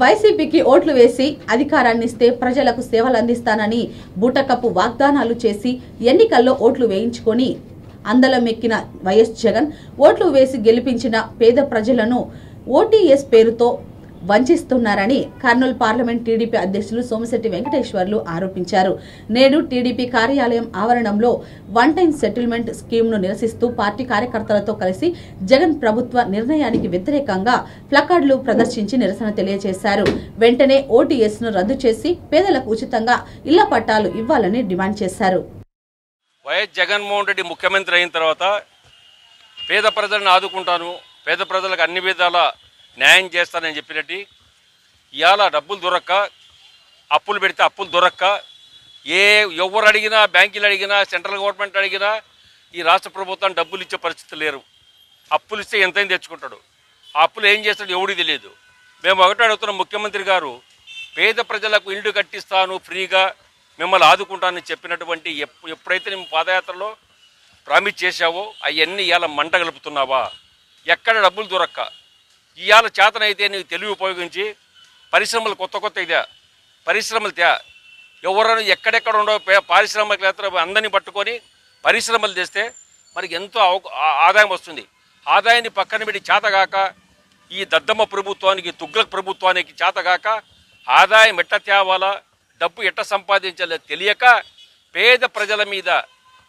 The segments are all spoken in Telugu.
వైసీపీకి ఓట్లు వేసి అధికారాన్నిస్తే ప్రజలకు సేవలు అందిస్తానని బూటకప్పు వాగ్దానాలు చేసి ఎన్నికల్లో ఓట్లు వేయించుకొని అందలమెక్కిన వైఎస్ జగన్ ఓట్లు వేసి గెలిపించిన పేద ప్రజలను ఓటీఎస్ పేరుతో వంచిస్తున్నారని కర్నూలు పార్లమెంట్ టీడీపీ అధ్యక్షులు సోమశెట్టి వెంకటేశ్వర్లు ఆరోపించారు. నేడు టీడీపీ కార్యాలయం ఆవరణంలో వన్ టైం సెటిల్మెంట్ స్కీమ్ను నిరసిస్తూ పార్టీ కార్యకర్తలతో కలిసి జగన్ ప్రభుత్వ నిర్ణయానికి వ్యతిరేకంగా ప్లకార్డులు ప్రదర్శించి నిరసన తెలియజేశారు. వెంటనే ఓటీఎస్ను రద్దు చేసి పేదలకు ఉచితంగా ఇళ్ళ పట్టాలు ఇవ్వాలని డిమాండ్ చేశారు. వైఎస్ జగన్మోహన్ రెడ్డి ముఖ్యమంత్రి అయిన తర్వాత పేద ప్రజలను ఆదుకుంటాను. పేద ప్రజలకు అన్ని విధాల న్యాయం చేస్తానని చెప్పినట్టు ఇవాళ డబ్బులు దొరక్క అప్పులు పెడితే అప్పులు దొరక్క ఏ ఎవరు అడిగినా బ్యాంకులు అడిగినా సెంట్రల్ గవర్నమెంట్ అడిగినా ఈ రాష్ట్ర ప్రభుత్వం డబ్బులు ఇచ్చే పరిస్థితి లేరు. అప్పులు ఇస్తే ఎంతైనా తెచ్చుకుంటాడు. ఆ అప్పులు ఏం చేస్తాడు ఎవడికి తెలియదు. మేము ఒకటి అడుగుతున్నాం ముఖ్యమంత్రి గారు పేద ప్రజలకు ఇల్లు కట్టిస్తాను ఫ్రీగా మిమ్మల్ని ఆదుకుంటానని చెప్పినటువంటి ఎప్పు ఎప్పుడైతే మేము పాదయాత్రలో ప్రామిస్ చేశావో అవన్నీ ఇలా మంట గలుపుతున్నావా? ఎక్కడ డబ్బులు దొరక్క? ఇవాళ చేతనైతే నీకు తెలివి ఉపయోగించి పరిశ్రమలు కొత్త కొత్త ఇదే. పరిశ్రమలు తే ఎవరైనా ఎక్కడెక్కడ ఉండో పే- పారిశ్రామికవేత్తలు అందరినీ పట్టుకొని పరిశ్రమలు తెస్తే మనకి ఎంతో అవ- ఆదాయం వస్తుంది. ఆదాయాన్ని పక్కన పెట్టి చేతగాక ఈ దద్దమ్మ ప్రభుత్వానికి తుగ్లక్ ప్రభుత్వానికి చేతగాక ఆదాయం ఎట్ట తేవాలా డబ్బు ఎట్ట సంపాదించాలో తెలియక పేద ప్రజల మీద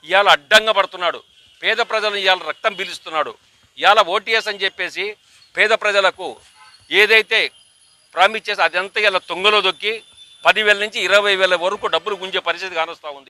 ఇవాళ అడ్డంగా పడుతున్నాడు. పేద ప్రజలను ఇవాళ రక్తం పీలుస్తున్నాడు. ఇవాళ ఓటీఎస్ అని చెప్పేసి పేద ప్రజలకు ఏదైతే ప్రామిస్ చేసి అదంతా ఇలా తొంగలో దొక్కి పదివేల నుంచి ఇరవై వేల వరకు డబ్బులు గుంజే పరిస్థితి కానొస్తూ ఉంది.